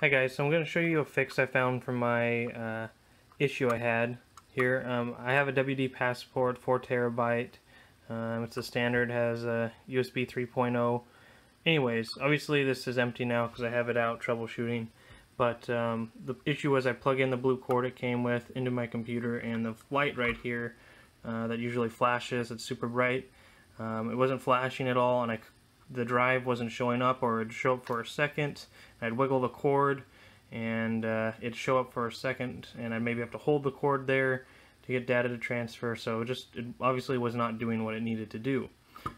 Hi guys, so I'm going to show you a fix I found from my uh, issue I had here. Um, I have a WD Passport 4 terabyte. Um, it's a standard, has a USB 3.0. Anyways, obviously this is empty now because I have it out troubleshooting. But um, the issue was I plug in the blue cord it came with into my computer and the light right here uh, that usually flashes, it's super bright. Um, it wasn't flashing at all and I the drive wasn't showing up or it'd show up for a second. I'd wiggle the cord and uh, it'd show up for a second and I'd maybe have to hold the cord there to get data to transfer so it just it obviously was not doing what it needed to do.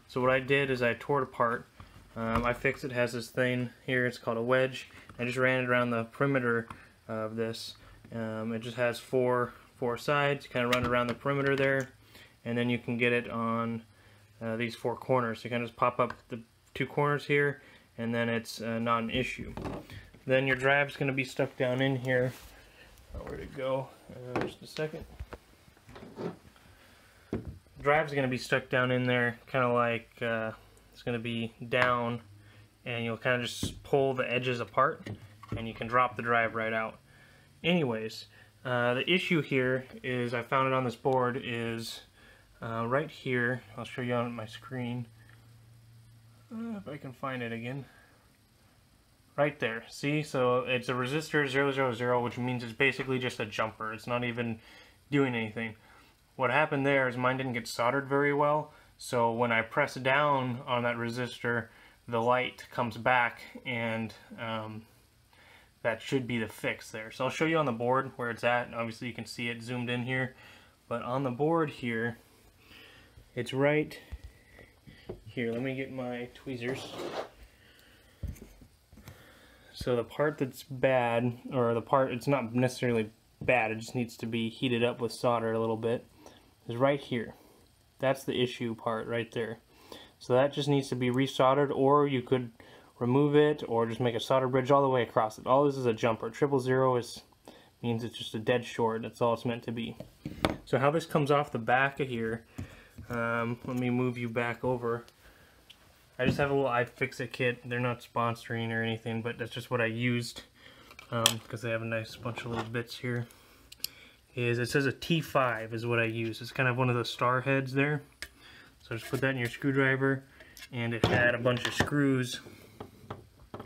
So what I did is I tore it apart. Um, I fixed it, it has this thing here, it's called a wedge. I just ran it around the perimeter of this. Um, it just has four four sides, you kind of run around the perimeter there and then you can get it on uh, these four corners. You of just pop up the two corners here and then it's uh, not an issue. Then your drive's going to be stuck down in here. Oh, where'd it go? Uh, just a second. Drive's going to be stuck down in there, kind of like uh, it's going to be down, and you'll kind of just pull the edges apart, and you can drop the drive right out. Anyways, uh, the issue here is I found it on this board is uh, right here. I'll show you on my screen. If I can find it again. Right there. See? So it's a resistor 000, which means it's basically just a jumper. It's not even doing anything. What happened there is mine didn't get soldered very well. So when I press down on that resistor, the light comes back and um, that should be the fix there. So I'll show you on the board where it's at. Obviously you can see it zoomed in here. But on the board here, it's right here, let me get my tweezers. So the part that's bad, or the part, it's not necessarily bad, it just needs to be heated up with solder a little bit, is right here. That's the issue part right there. So that just needs to be resoldered, or you could remove it, or just make a solder bridge all the way across it. All this is a jumper. Triple zero is means it's just a dead short. That's all it's meant to be. So how this comes off the back of here, um, let me move you back over. I just have a little iFixit kit. They're not sponsoring or anything, but that's just what I used because um, they have a nice bunch of little bits here. Is it says a T5 is what I use. It's kind of one of the star heads there. So just put that in your screwdriver, and it had a bunch of screws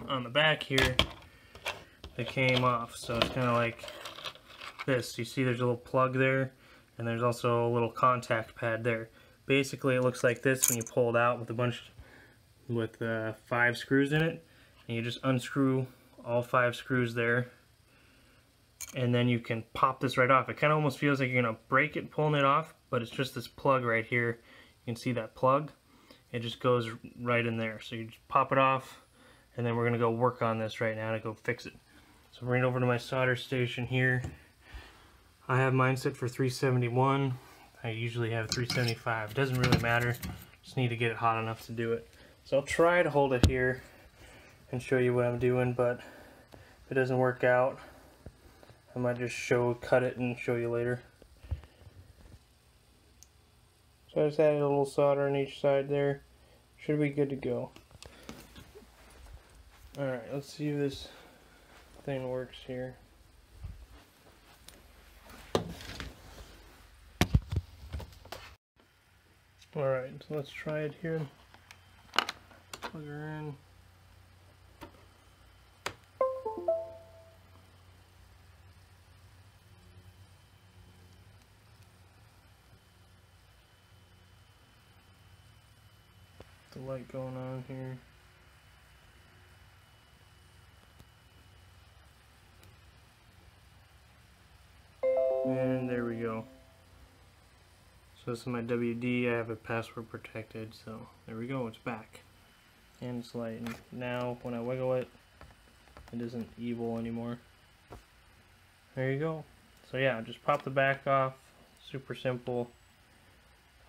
on the back here that came off. So it's kind of like this. You see there's a little plug there, and there's also a little contact pad there. Basically, it looks like this when you pull it out with a bunch with uh, five screws in it and you just unscrew all five screws there and then you can pop this right off. It kind of almost feels like you're to break it pulling it off, but it's just this plug right here. You can see that plug. It just goes right in there. So you just pop it off, and then we're going to go work on this right now to go fix it. So bring it over to my solder station here. I have mine set for 371. I usually have 375. It doesn't really matter. Just need to get it hot enough to do it. So I'll try to hold it here and show you what I'm doing, but if it doesn't work out, I might just show, cut it and show you later. So I just added a little solder on each side there. Should be good to go. Alright, let's see if this thing works here. Alright, so let's try it here plug her in. The light going on here. So this is my WD, I have it password protected, so there we go, it's back and it's light. And now when I wiggle it, it isn't evil anymore. There you go. So yeah, just pop the back off. Super simple.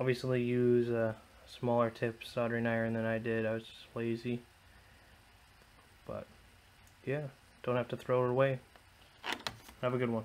Obviously use a smaller tip soldering iron than I did. I was just lazy. But yeah, don't have to throw it away. Have a good one.